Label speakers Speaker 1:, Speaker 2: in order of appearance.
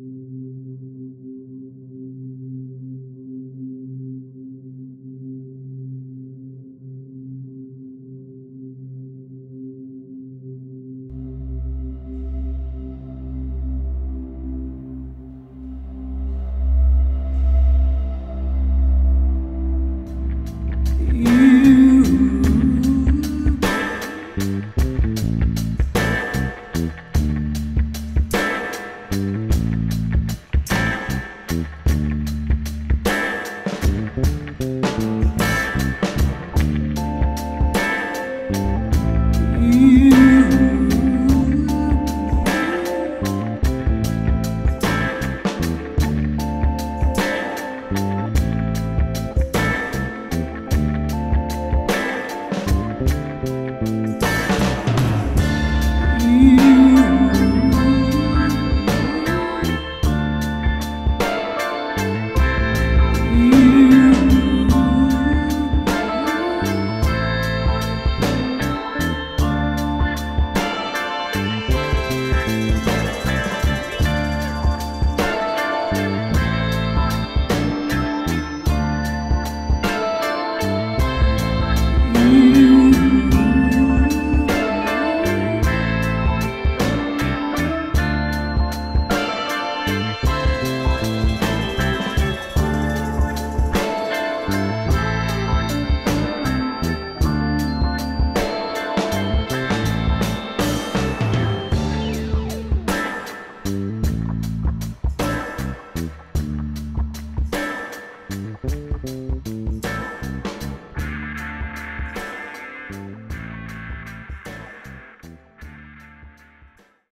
Speaker 1: you
Speaker 2: Thank you.